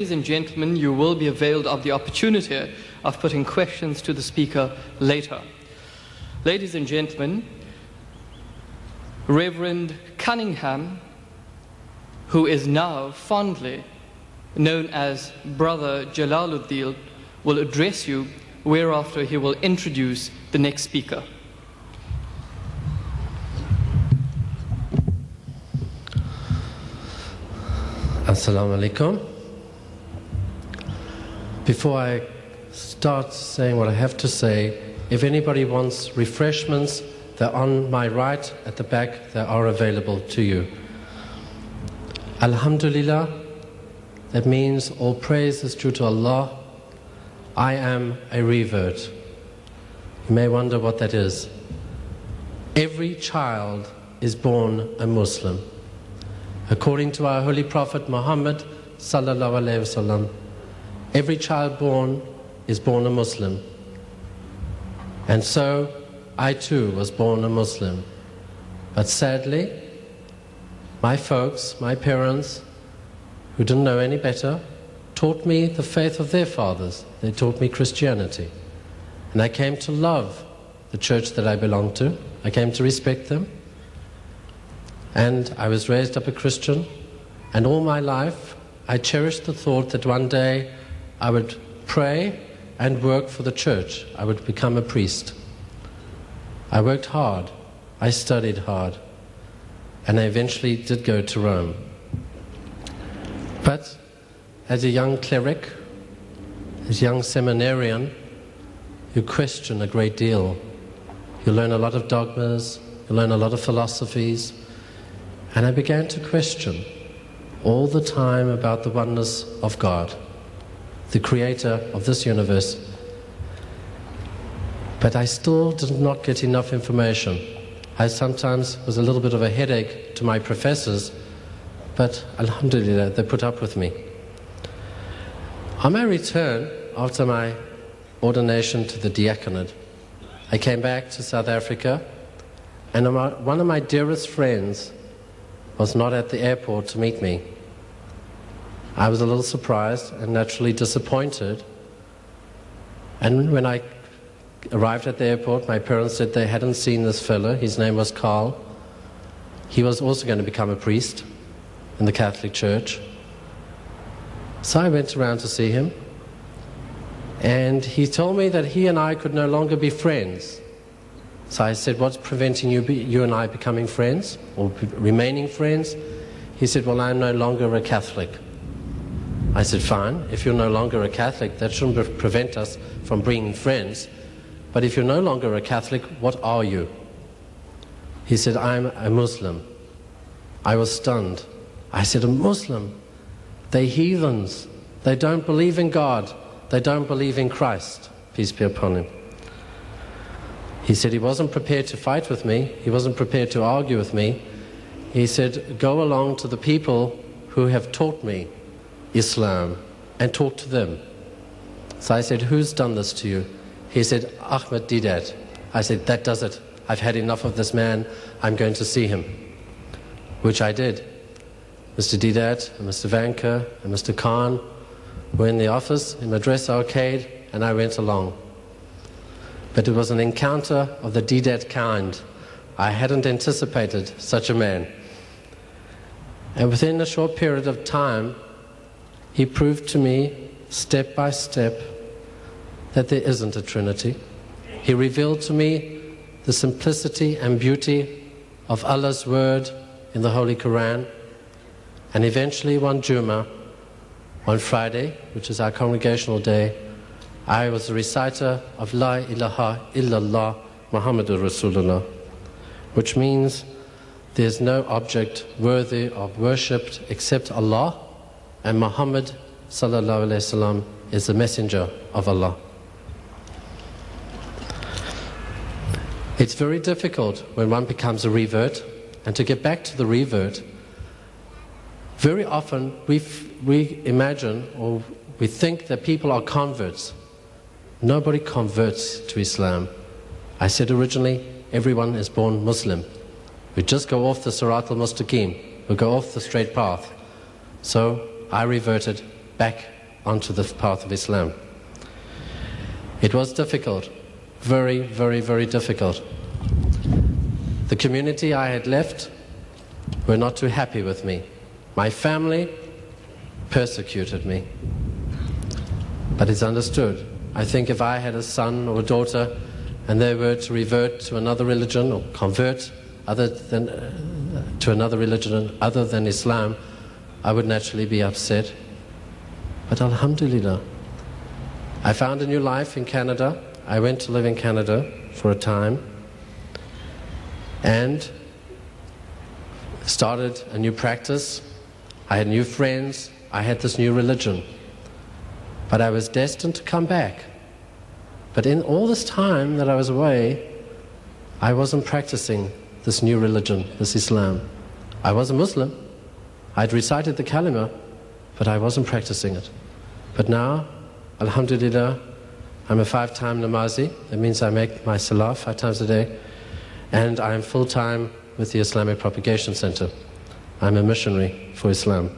Ladies and gentlemen, you will be availed of the opportunity of putting questions to the speaker later. Ladies and gentlemen, Reverend Cunningham, who is now fondly known as Brother Jalaluddin, will address you, whereafter he will introduce the next speaker. Assalamu alaikum. Before I start saying what I have to say, if anybody wants refreshments, they're on my right at the back, they are available to you. Alhamdulillah, that means all praise is due to Allah. I am a revert. You may wonder what that is. Every child is born a Muslim. According to our Holy Prophet Muhammad, sallallahu alaihi wasallam, every child born is born a Muslim. And so I too was born a Muslim. But sadly, my folks, my parents, who didn't know any better, taught me the faith of their fathers. They taught me Christianity. And I came to love the church that I belonged to. I came to respect them. And I was raised up a Christian. And all my life, I cherished the thought that one day I would pray and work for the church. I would become a priest. I worked hard. I studied hard. And I eventually did go to Rome. But as a young cleric, as a young seminarian, you question a great deal. You learn a lot of dogmas, you learn a lot of philosophies. And I began to question all the time about the oneness of God, the creator of this universe. But I still did not get enough information. I sometimes was a little bit of a headache to my professors, but Alhamdulillah, they put up with me. On my return, after my ordination to the diaconate, I came back to South Africa, and one of my dearest friends was not at the airport to meet me. I was a little surprised and naturally disappointed. And when I arrived at the airport, my parents said they hadn't seen this fellow. His name was Carl. He was also going to become a priest in the Catholic Church. So I went around to see him. And he told me that he and I could no longer be friends. So I said, What's preventing you, you and I becoming friends or remaining friends? He said, Well, I'm no longer a Catholic. I said, Fine, if you're no longer a Catholic, that shouldn't prevent us from being friends. But if you're no longer a Catholic, what are you? He said, I'm a Muslim. I was stunned. I said, A Muslim? They heathens. They don't believe in God. They don't believe in Christ. Peace be upon him. He said he wasn't prepared to fight with me. He wasn't prepared to argue with me. He said, Go along to the people who have taught me Islam and talk to them. So I said, Who's done this to you? He said, Ahmed Deedat. I said, That does it. I've had enough of this man. I'm going to see him. Which I did. Mr. Deedat and Mr. Vanker and Mr. Khan were in the office in Madressa Arcade, and I went along. But it was an encounter of the Deedat kind. I hadn't anticipated such a man. And within a short period of time, he proved to me, step by step, that there isn't a Trinity. He revealed to me the simplicity and beauty of Allah's word in the Holy Quran. And eventually, one Juma, one Friday, which is our congregational day, I was a reciter of La ilaha illallah Muhammadur Rasulullah, which means there's no object worthy of worship except Allah, and Muhammad wasallam is the messenger of Allah. It's very difficult when one becomes a revert, and to get back to the revert, very often we, we imagine or we think that people are converts. Nobody converts to Islam. I said originally, everyone is born Muslim. We just go off the Sirat al Mustaqim, we go off the straight path. So I reverted back onto the path of Islam. It was difficult, very, very, very difficult. The community I had left were not too happy with me. My family persecuted me. But it's understood. I think if I had a son or a daughter and they were to revert to another religion or convert other than, uh, to another religion other than Islam, I would naturally be upset. But Alhamdulillah, I found a new life in Canada. I went to live in Canada for a time and started a new practice. I had new friends. I had this new religion. But I was destined to come back. But in all this time that I was away, I wasn't practicing this new religion, this Islam. I was a Muslim. I'd recited the kalima, but I wasn't practicing it. But now, Alhamdulillah, I'm a five time namazi. That means I make my salah five times a day. And I'm full time with the Islamic Propagation Center. I'm a missionary for Islam.